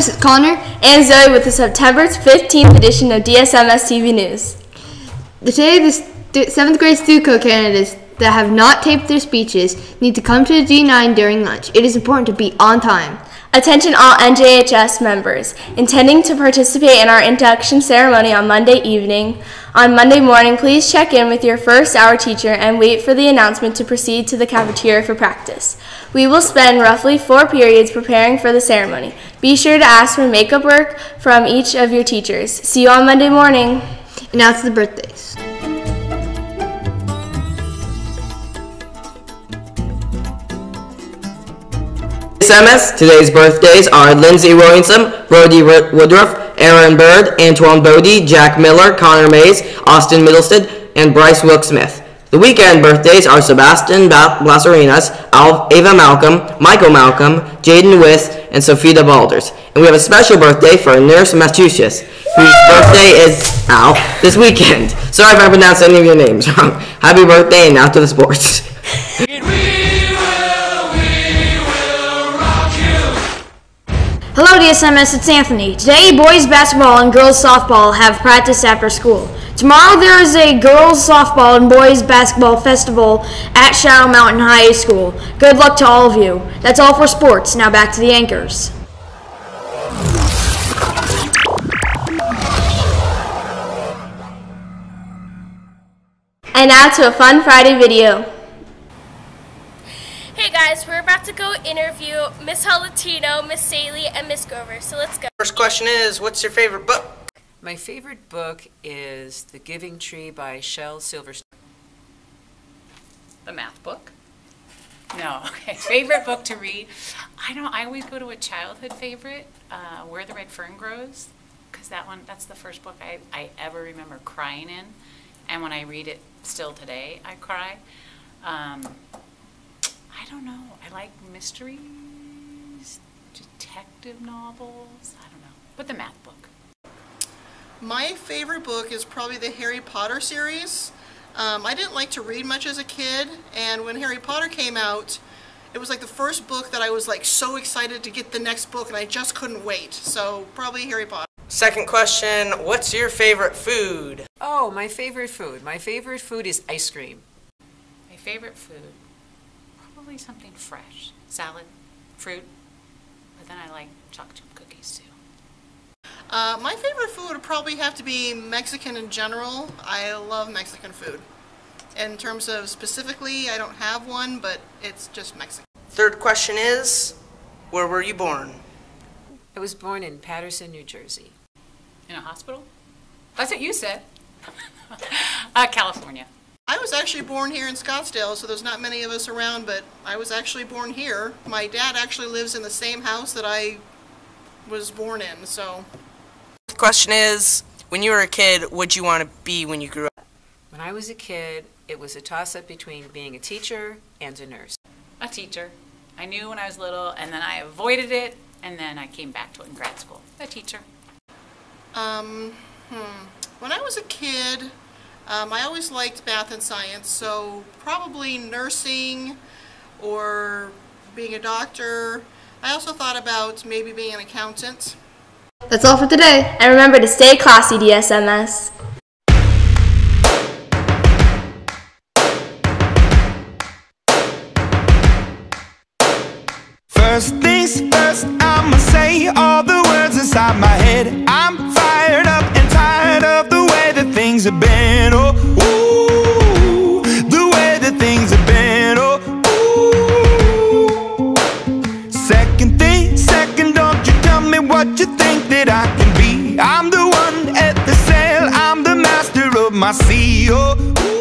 this is Connor and Zoe with the September 15th edition of DSMS TV News. Today, the 7th grade Stuco candidates that have not taped their speeches need to come to the G9 during lunch. It is important to be on time. Attention all NJHS members intending to participate in our induction ceremony on Monday evening. On Monday morning, please check in with your first hour teacher and wait for the announcement to proceed to the cafeteria for practice. We will spend roughly four periods preparing for the ceremony. Be sure to ask for makeup work from each of your teachers. See you on Monday morning. And now to the birthdays. SMS. Today's birthdays are Lindsay Williamson, Brody Woodruff, Aaron Bird, Antoine Bodie, Jack Miller, Connor Mays, Austin Middlestead, and Bryce Wilk Smith. The weekend birthdays are Sebastian Blasarinas, Ava Malcolm, Michael Malcolm, Jaden With, and Sophia Balders. And we have a special birthday for Nurse Massachusetts, whose birthday is out this weekend. Sorry if I pronounced any of your names wrong. Happy birthday, and now to the sports. Hello DSMS, it's Anthony. Today boys basketball and girls softball have practice after school. Tomorrow there is a girls softball and boys basketball festival at Shadow Mountain High School. Good luck to all of you. That's all for sports. Now back to the anchors. And now to a fun Friday video. Hey guys, we're about to go interview Miss Latino, Miss Saley, and Miss Grover. So let's go. First question is, what's your favorite book? My favorite book is The Giving Tree by Shel Silverstein. The math book? No, okay. favorite book to read? I don't, I always go to a childhood favorite, uh, Where the Red Fern Grows, because that one, that's the first book I, I ever remember crying in. And when I read it still today, I cry. Um, I don't know. I like mysteries, detective novels. I don't know. But the math book. My favorite book is probably the Harry Potter series. Um, I didn't like to read much as a kid, and when Harry Potter came out, it was like the first book that I was like so excited to get the next book, and I just couldn't wait. So probably Harry Potter. Second question, what's your favorite food? Oh, my favorite food. My favorite food is ice cream. My favorite food? Probably something fresh. Salad, fruit, but then I like chocolate chip cookies too. Uh, my favorite food would probably have to be Mexican in general. I love Mexican food. In terms of specifically, I don't have one, but it's just Mexican. Third question is, where were you born? I was born in Paterson, New Jersey. In a hospital? That's what you said. uh, California. I was actually born here in Scottsdale, so there's not many of us around, but I was actually born here. My dad actually lives in the same house that I was born in, so. The question is, when you were a kid, what'd you want to be when you grew up? When I was a kid, it was a toss-up between being a teacher and a nurse. A teacher. I knew when I was little, and then I avoided it, and then I came back to it in grad school. A teacher. Um, hmm. When I was a kid, um, I always liked math and science, so probably nursing or being a doctor. I also thought about maybe being an accountant. That's all for today. And remember to stay classy, DSMS. First things first, I'ma say all the words inside my head. I'm my sea. Oh, ooh.